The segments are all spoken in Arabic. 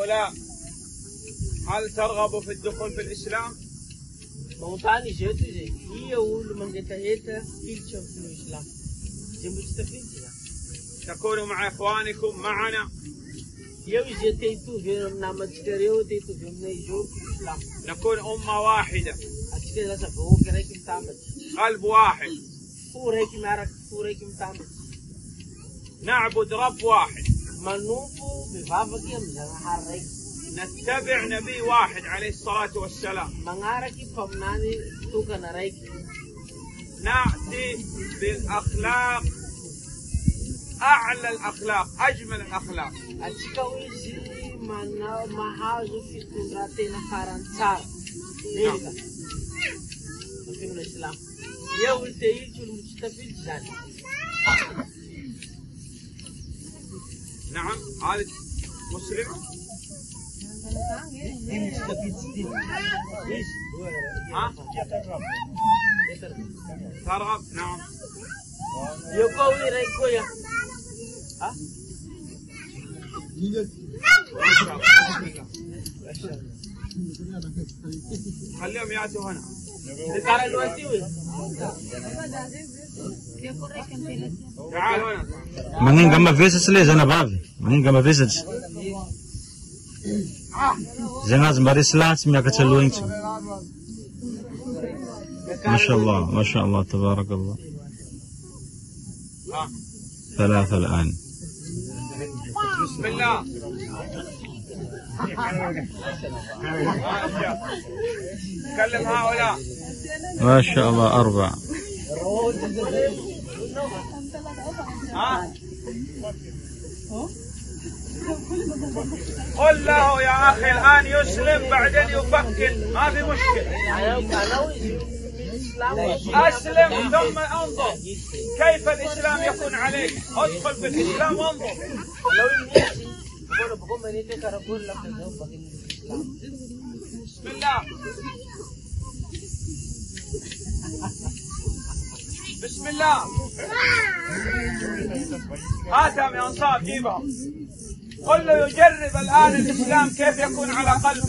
هؤلاء هل ترغب في الدخول في الإسلام؟ مو ثاني شيء هي يقول من جت هيتا في الإسلام. زين مستفيد تكونوا مع إخوانكم معنا؟ يوم جتيتو في نام تشتريو تيتو نعم، نعم، في الإسلام. نكون أمة واحدة. اشكي لا هو كريك قلب واحد. فوريك مارك فوريك متعمد. نعبد رب واحد. نتبع نبي واحد عليه الصلاة والسلام. نأتي بالأخلاق أعلى الأخلاق أجمل الأخلاق. أتكوي زي ما ما حاجة نعم. خليهم يأتوا هنا. تعال هنا. منين قام فيس سليز أنا بابي. Le zana bavi. Mangin gama visits. Zana zmbari slats mi akacha luinchi. ما شاء الله ما شاء الله تبارك الله ثلاثة الآن بسم الله هؤلاء ما شاء الله أربع ها قل له يا أخي الآن يسلم بعدين يفكر. ما في مشكلة. أسلم ثم أنظر كيف الإسلام يكون عليك. أدخل في الإسلام وانظر. بسم الله. بسم الله. هاتهم يا أنصار جيبهم قل له يجرب الآن الإسلام كيف يكون على قلبه.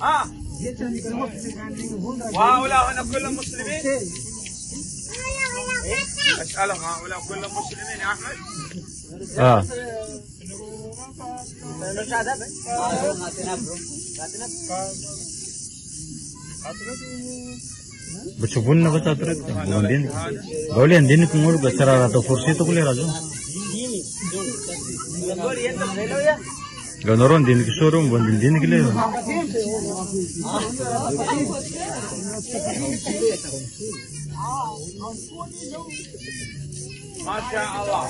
ها؟ وهؤلاء هنا كلهم مسلمين أسألهم هؤلاء كلهم مسلمين يا أحمد؟ آه. Kalau ada apa? Ngatina bro. Ngatina. بتشوفون بتا ترك بوندين قولي عندنا كمور بترى راتو فرصي تو كل راجو Gol ya tu hello ya. قالوا دين كشورم بوندين دين كله ما شاء الله